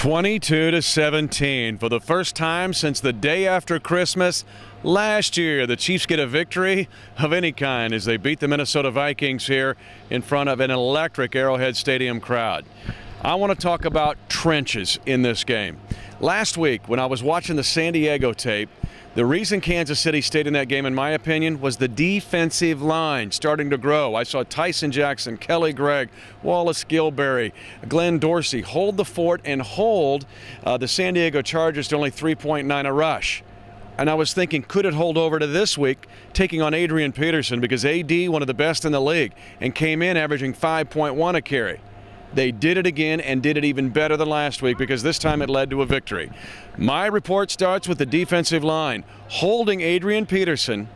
22 to 17 for the first time since the day after Christmas last year. The Chiefs get a victory of any kind as they beat the Minnesota Vikings here in front of an electric Arrowhead Stadium crowd. I want to talk about trenches in this game. Last week, when I was watching the San Diego tape, the reason Kansas City stayed in that game, in my opinion, was the defensive line starting to grow. I saw Tyson Jackson, Kelly Gregg, Wallace Gilberry, Glenn Dorsey hold the fort and hold uh, the San Diego Chargers to only 3.9 a rush. And I was thinking, could it hold over to this week, taking on Adrian Peterson because AD, one of the best in the league, and came in averaging 5.1 a carry. They did it again and did it even better than last week because this time it led to a victory. My report starts with the defensive line holding Adrian Peterson,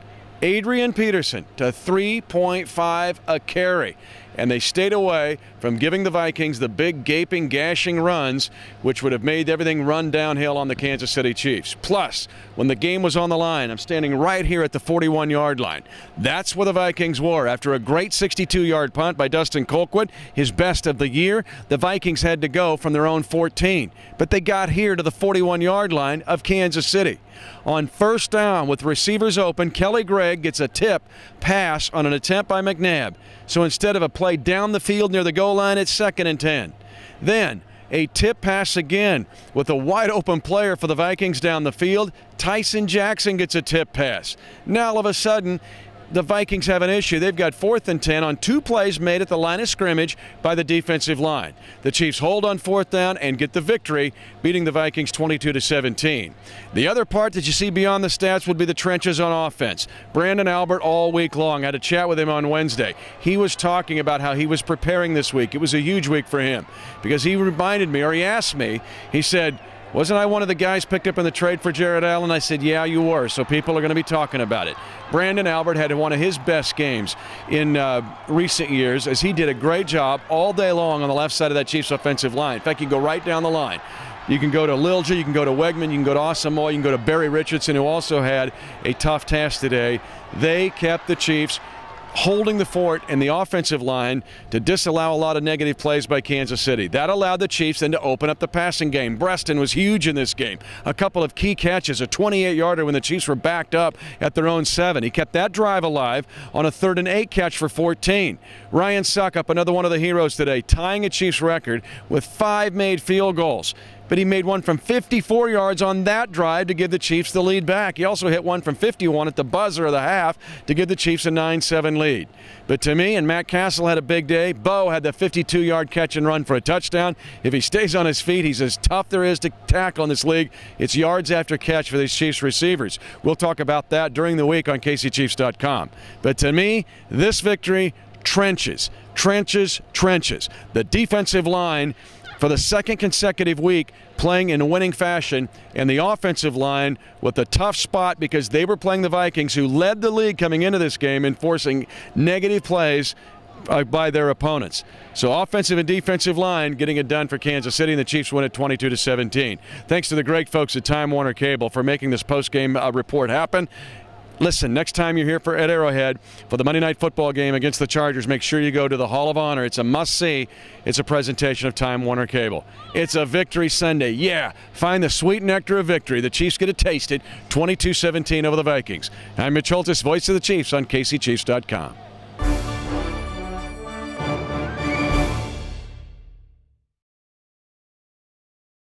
Adrian Peterson to 3.5 a carry and they stayed away from giving the Vikings the big gaping, gashing runs, which would have made everything run downhill on the Kansas City Chiefs. Plus, when the game was on the line, I'm standing right here at the 41 yard line. That's where the Vikings were. After a great 62 yard punt by Dustin Colquitt, his best of the year, the Vikings had to go from their own 14. But they got here to the 41 yard line of Kansas City. On first down with receivers open, Kelly Gregg gets a tip pass on an attempt by McNabb. So instead of a play down the field near the goal line, it's second and 10. Then a tip pass again with a wide open player for the Vikings down the field. Tyson Jackson gets a tip pass. Now all of a sudden, the Vikings have an issue. They've got fourth and 10 on two plays made at the line of scrimmage by the defensive line. The Chiefs hold on fourth down and get the victory, beating the Vikings 22 to 17. The other part that you see beyond the stats would be the trenches on offense. Branden Albert all week long. Had a chat with him on Wednesday. He was talking about how he was preparing this week. It was a huge week for him because he reminded me, or he asked me, he said, wasn't I one of the guys picked up in the trade for Jared Allen? I said, Yeah, you were. So people are going to be talking about it. Branden Albert had one of his best games in uh, recent years as he did a great job all day long on the left side of that Chiefs offensive line. In fact, you can go right down the line. You can go to Lilja, you can go to Wiegmann, you can go to Asamoah, you can go to Barry Richardson, who also had a tough task today. They kept the Chiefs holding the fort in the offensive line to disallow a lot of negative plays by Kansas City. That allowed the Chiefs then to open up the passing game. Breaston was huge in this game. A couple of key catches, a 28-yarder when the Chiefs were backed up at their own seven. He kept that drive alive on a third and eight catch for 14. Ryan Succop, another one of the heroes today, tying a Chiefs record with five made field goals but he made one from 54 yards on that drive to give the Chiefs the lead back. He also hit one from 51 at the buzzer of the half to give the Chiefs a 9 7 lead. But to me, and Matt Cassel had a big day. Bowe had the 52 yard catch and run for a touchdown. If he stays on his feet, he's as tough there is to tackle in this league. It's yards after catch for these Chiefs receivers. We'll talk about that during the week on KCChiefs.com. But to me, this victory, trenches, trenches, trenches. The defensive line for the second consecutive week playing in a winning fashion, and the offensive line with a tough spot because they were playing the Vikings, who led the league coming into this game, enforcing negative plays uh, by their opponents. So offensive and defensive line getting it done for Kansas City, and the Chiefs win it 22 to 17. Thanks to the great folks at Time Warner Cable for making this post-game uh, report happen. Listen, next time you're here for at Arrowhead for the Monday Night Football game against the Chargers, make sure you go to the Hall of Honor. It's a must-see. It's a presentation of Time Warner Cable. It's a victory Sunday. Yeah, find the sweet nectar of victory. The Chiefs get to taste it. 22-17 over the Vikings. I'm Mitch Holthus, voice of the Chiefs on KCChiefs.com.